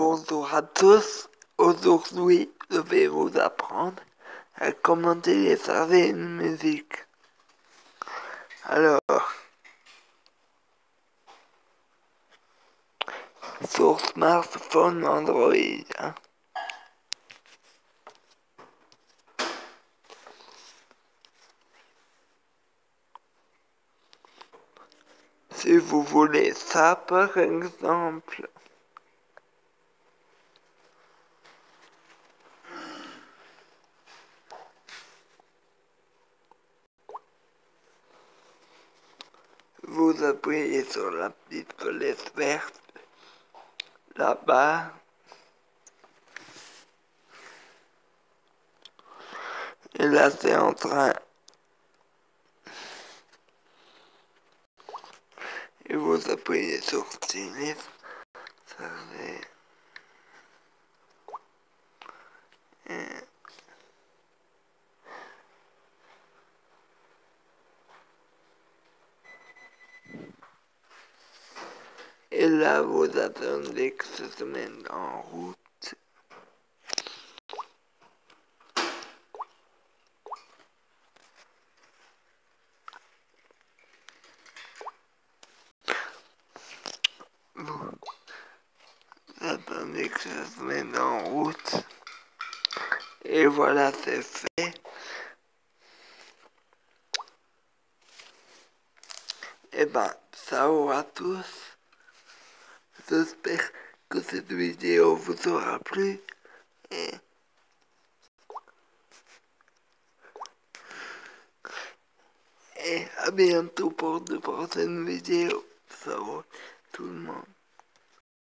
Bonjour à tous, aujourd'hui je vais vous apprendre à comment télécharger une musique. Alors, sur smartphone Android, hein. Si vous voulez ça par exemple, vous appuyez sur la petite flèche verte là-bas. Et là c'est en train. Et vous appuyez sur fait Et là, vous attendez que ça se mette en route. Vous attendez que ça se mette en route. Et voilà, c'est fait. Eh ben, ciao à tous. J'espère que cette vidéo vous aura plu. Et, à bientôt pour de prochaines vidéos. Ciao tout le monde.